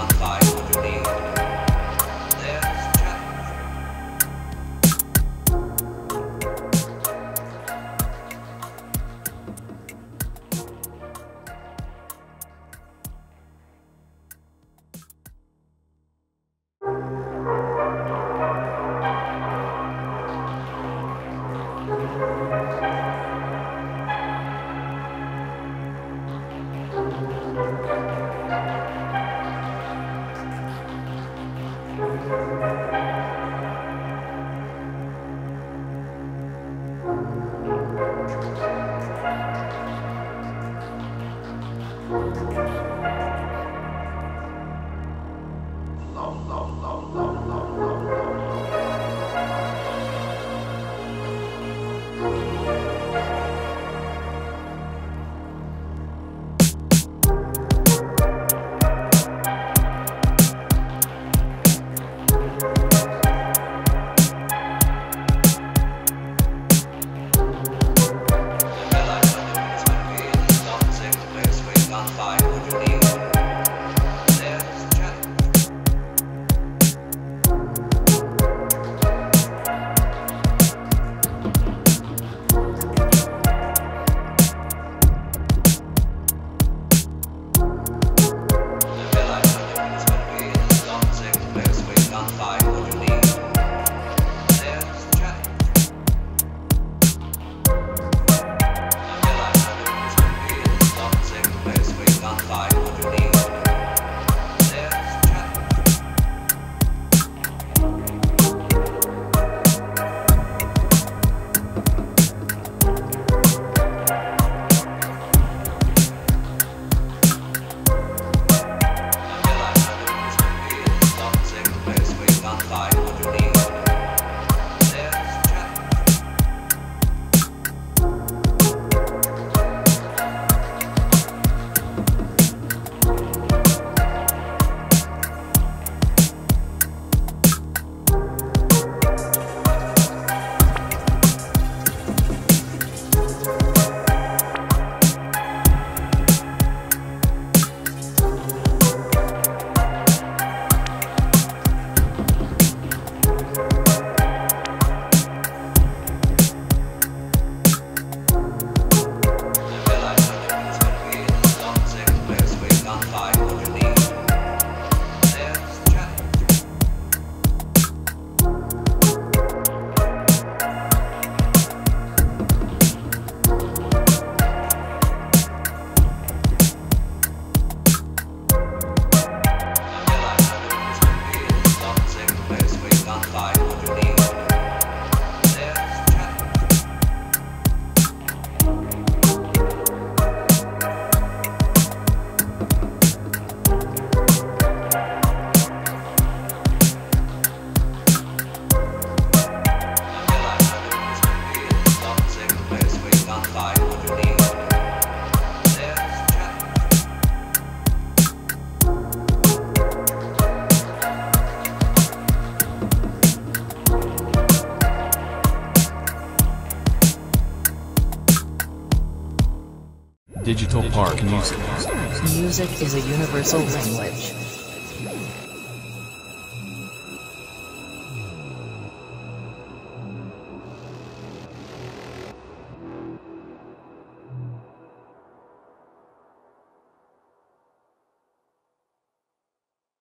on fire for the. Digital Park Music. Music is a universal language.